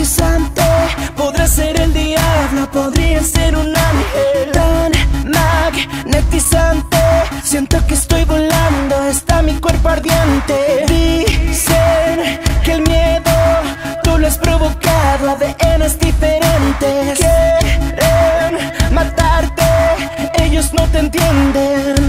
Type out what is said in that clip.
hipnotizante Podrá ser el diablo, podría ser un ángel Tan magnetizante. Siento que estoy volando, está mi cuerpo ardiente. Dicen que el miedo tú lo has provocado ADNs diferentes. Quieren matarte, ellos no te entienden.